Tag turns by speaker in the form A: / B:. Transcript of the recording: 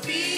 A: be